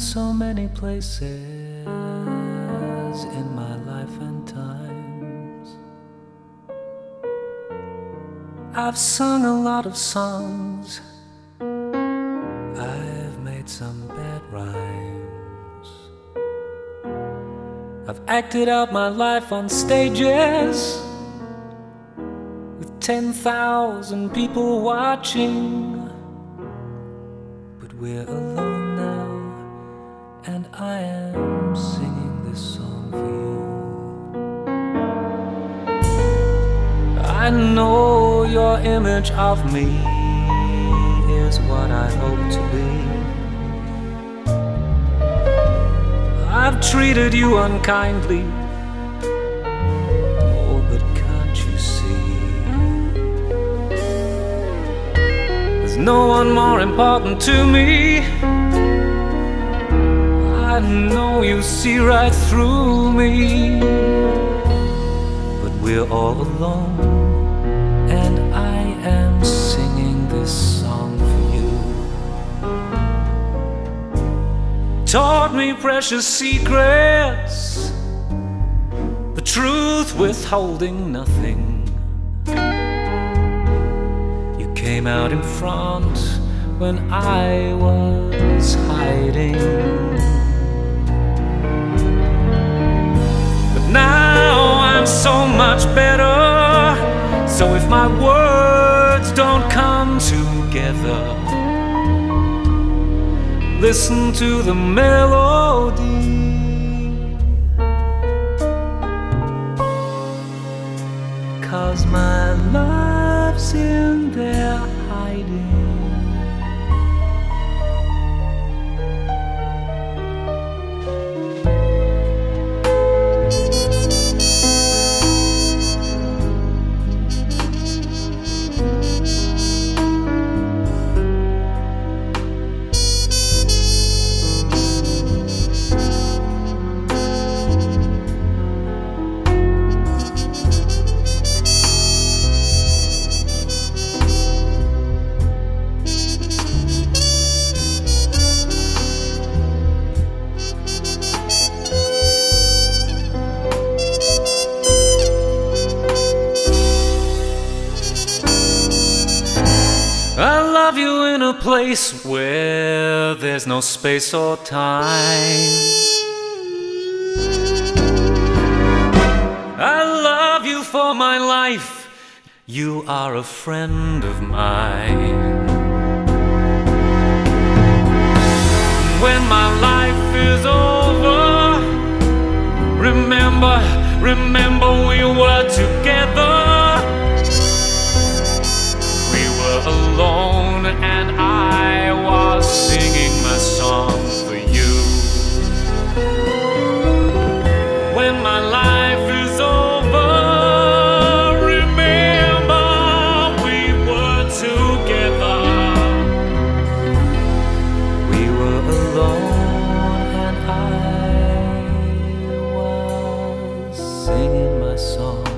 so many places in my life and times. I've sung a lot of songs. I've made some bad rhymes. I've acted out my life on stages with 10,000 people watching. But we're alone and I am singing this song for you. I know your image of me is what I hope to be. I've treated you unkindly. Oh, but can't you see? There's no one more important to me. I know you see right through me. But we're all alone, and I am singing this song for you. Taught me precious secrets, the truth withholding nothing. You came out in front when I was hiding. Now I'm so much better. So if my words don't come together, listen to the melody. Cause my love's Love you in a place where there's no space or time. I love you for my life. You are a friend of mine. When my life is over, singing